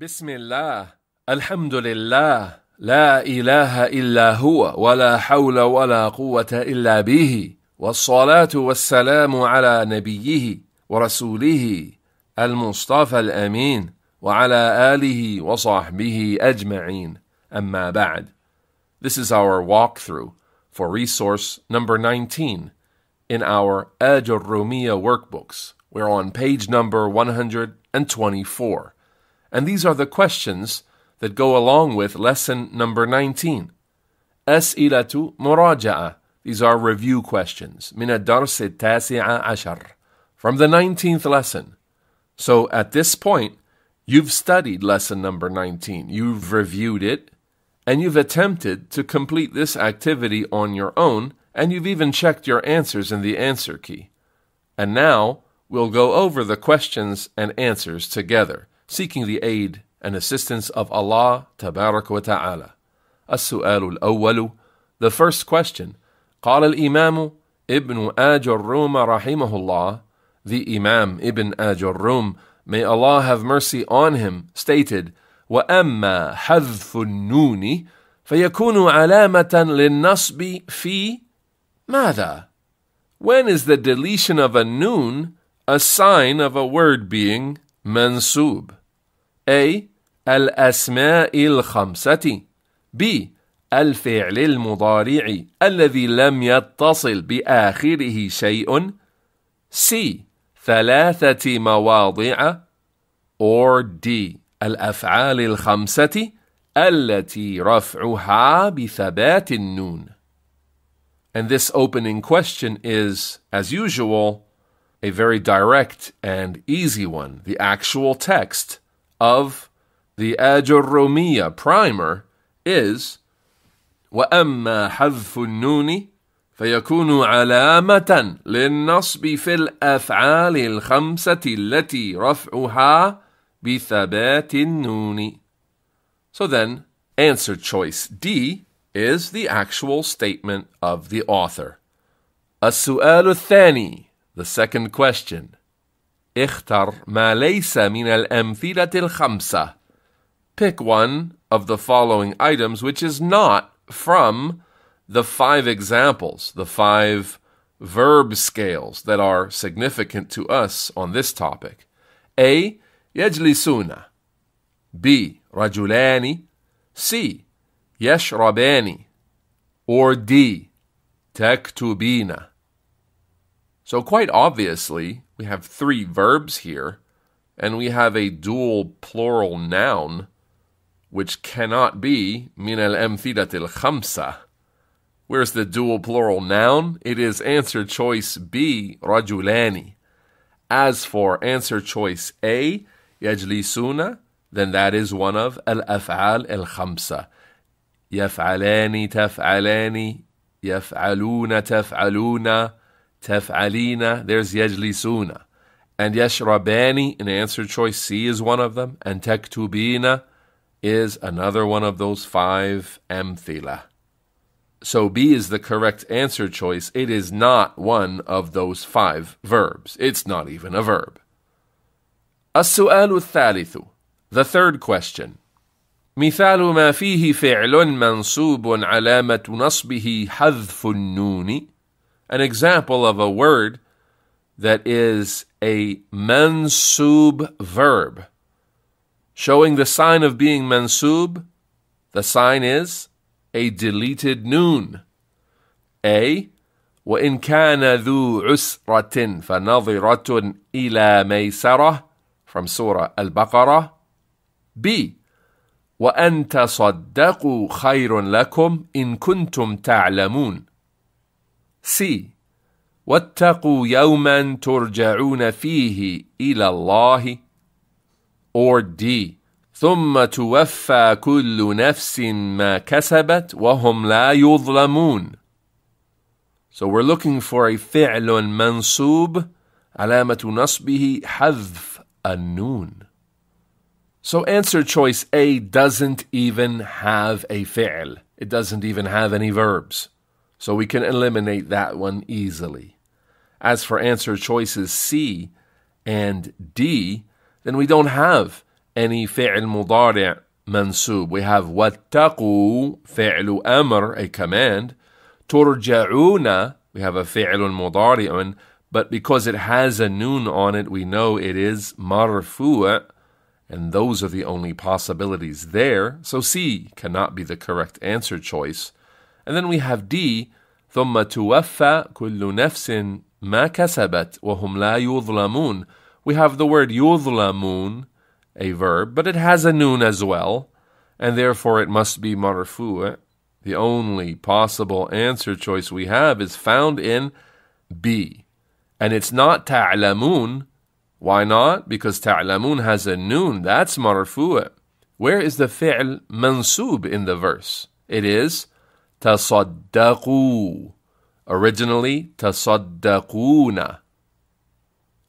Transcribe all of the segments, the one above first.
بسم الله الحمد لله لا إله إلا هو ولا حول ولا قوة إلا به والصلاة والسلام على نبيه ورسوله المصطفى الأمين وعلى آله وصحبه أجمعين أما بعد This is our walkthrough for resource number 19 in our Ajur Rumiya workbooks. We're on page number 124. And these are the questions that go along with lesson number 19. As'ilatu muraja'a. These are review questions. Min ad-dars ashar. From the 19th lesson. So at this point, you've studied lesson number 19. You've reviewed it and you've attempted to complete this activity on your own and you've even checked your answers in the answer key. And now we'll go over the questions and answers together seeking the aid and assistance of Allah تبارك وتعالى. السؤال الأول The first question قال الإمام ابن آجروم رحمه الله The Imam Ibn Ajurrum, may Allah have mercy on him, stated وأما حذف النون فيكون علامة للنصب في ماذا? When is the deletion of a noon a sign of a word being mansub? A. الأسماء الخمسة B. الفعل المضارع الذي لم يتصل بآخره شيء C. ثلاثة مواضع or D. الأفعال الخمسة التي رفعها بثبات النون And this opening question is, as usual, a very direct and easy one. The actual text of the Ajurrumiya primer is وأما حذف النون فيكون علامة للنصب في الأفعال الخمسة التي رفعها بثبات النون. So then, answer choice D is the actual statement of the author. السؤال الثاني, the second question. اختر ما ليس من الأمثلة الخمسة. Pick one of the following items which is not from the five examples, the five verb scales that are significant to us on this topic. A. يجلسون B. رجلان C. يشربان or D. تكتبين So quite obviously, we have three verbs here, and we have a dual plural noun, which cannot be min al amthilat khamsa. Where's the dual plural noun? It is answer choice B, rajulani. As for answer choice A, yajlisuna, then that is one of al af'al al khamsa. يفعلان تفعلان يفعلون تفعلون تفعلين there's يجلسون and يشربان in answer choice C is one of them and تكتبين is another one of those five amthila. So B is the correct answer choice. It is not one of those five verbs. It's not even a verb. السؤال الثالث The third question مثال ما فيه فعل منصوب علامة نصبه حذف النون An example of a word that is a mansub verb showing the sign of being mansub, the sign is a deleted noon. A. وإن كان ذو عسرة فنظرة إلى ميسرة from Surah Al-Baqarah. B. وأن تصدقوا خير لكم إن كنتم تعلمون. C. واتقوا يوما ترجعون فيه إلى الله or D ثم توفى كل نفس ما كسبت وهم لا يظلمون So we're looking for a فعل منصوب علامة نصبه حذف النون So answer choice A doesn't even have a fi'l. It doesn't even have any verbs. so we can eliminate that one easily. As for answer choices C and D, then we don't have any fi'l mudari' mansub. We have wattaqu fi'l amr, a command. Turja'una, we have a fi'l mudari'un, but because it has a noon on it, we know it is marfu', and those are the only possibilities there. So C cannot be the correct answer choice. And then we have D, ثم توفى كل نفس ما كسبت وهم لا يظلمون. We have the word يظلمون, a verb, but it has a noon as well, and therefore it must be marfu'. The only possible answer choice we have is found in B. And it's not ta'lamun. Why not? Because ta'lamun has a noon. That's marfu'. Where is the fi'l mansub in the verse? It is tasaddaqu. Originally, tasaddaquna.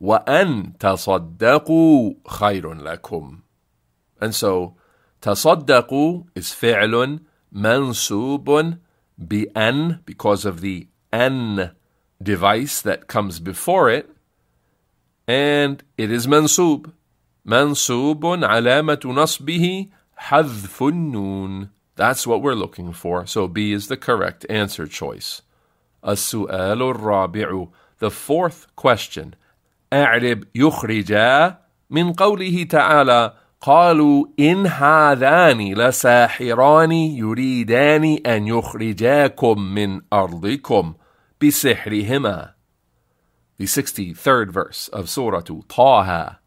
وأن تصدقوا خير لكم. And so, تصدقوا is فعل منصوب بأن because of the an device that comes before it, and it is mansub. منصوب علامة نصبه حذف النون. That's what we're looking for. So B is the correct answer choice. السؤال الرابع The fourth question. أعرب يخرجا من قوله تعالى قالوا إن هذان لساحران يريدان أن يخرجاكم من أرضكم بسحرهما the 63rd verse of Surah Taha.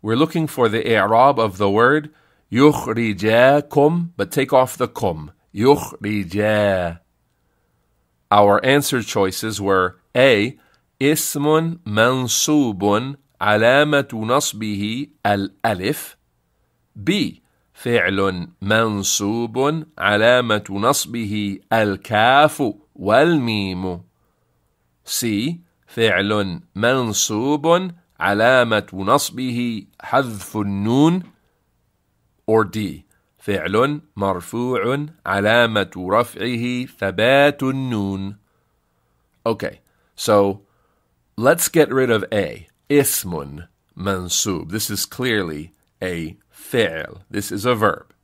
We're looking for the i'rab of the word يخرجاكم, but take off the kum. يخرجا. Our answer choices were A. اسم منصوب علامة نصبه الألف B. فعل منصوب علامة نصبه الكاف والميم C. فعل منصوب علامة نصبه حذف النون or D فعل مرفوع علامة رفعه ثبات النون Okay, so let's get rid of A. اسم منصوب. This is clearly a fi'l. This is a verb.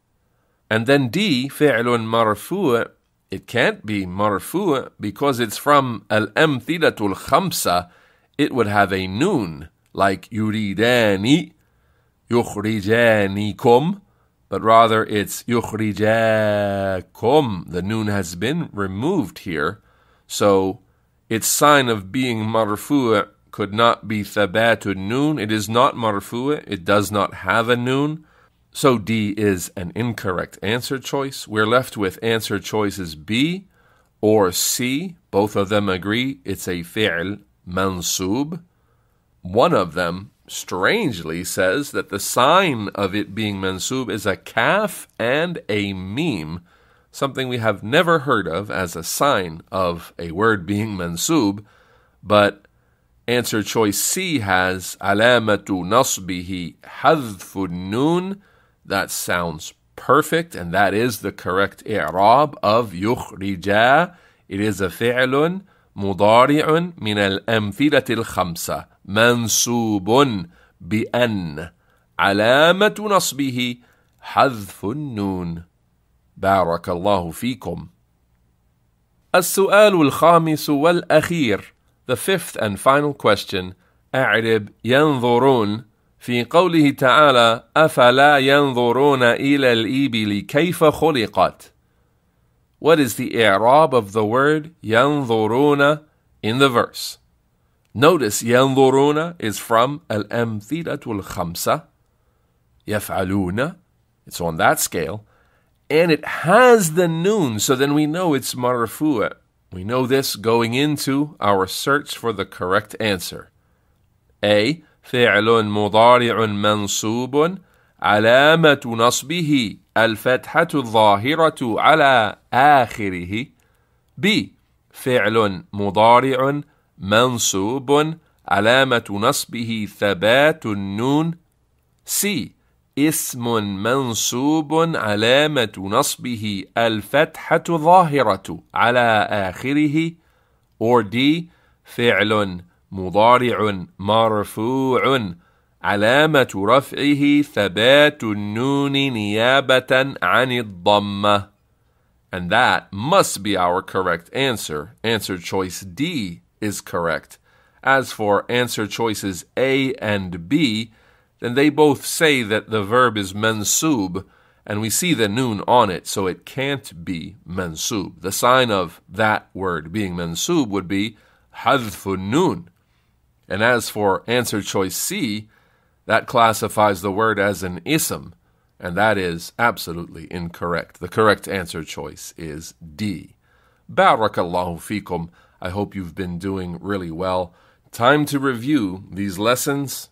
And then D, فعل مرفوع it can't be marfu' because it's from al-amthilatul khamsa. It would have a noon, like yuridani, yukhrijanikum, but rather it's yukhrijakum. The noon has been removed here, so its sign of being marfu' could not be thabatun noon. It is not marfu'. It does not have a noon. So D is an incorrect answer choice. We're left with answer choices B or C. Both of them agree it's a fi'l mansub. One of them strangely says that the sign of it being mansub is a kaf and a mim, something we have never heard of as a sign of a word being mansub, but answer choice C has alamatu nasbihi hadfun noon. That sounds perfect, and that is the correct i'rab of yukhrija. It is a fi'lun mudari'un min al-amthilat al-khamsa. منصوب بأن علامة نصبه حذف النون. بارك الله فيكم. السؤال الخامس والأخير The fifth and final question. أعرب ينظرون. في قوله تعالى أفلا ينظرون إلى الإبل كيف خلقت؟ What is the i'rab of the word ينظرون in the verse? Notice ينظرون is from الأمثلة الخمسة يفعلون It's on that scale and it has the noon so then we know it's marfu'a. We know this going into our search for the correct answer. A فعل مضارع منصوب علامة نصبه الفتحة الظاهرة على آخره ب فعل مضارع منصوب علامة نصبه ثبات النون س اسم منصوب علامة نصبه الفتحة ظاهرة على آخره or D فعل مضارع مرفوع علامة رفعه ثبات النون نيابة عن الضمة. And that must be our correct answer. Answer choice D is correct. As for answer choices A and B, then they both say that the verb is mensub, and we see the noon on it, so it can't be mensub. The sign of that word being mensub would be hadfun noon. And as for answer choice C, that classifies the word as an ism, and that is absolutely incorrect. The correct answer choice is D. Barakallahu fikum. I hope you've been doing really well. Time to review these lessons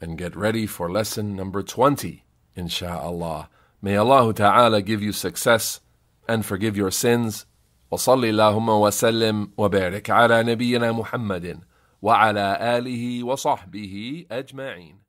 and get ready for lesson number 20, insha'Allah. May Allah Ta'ala give you success and forgive your sins. وصل اللهم وسلم وبارك على نبينا محمد وعلى آله وصحبه أجمعين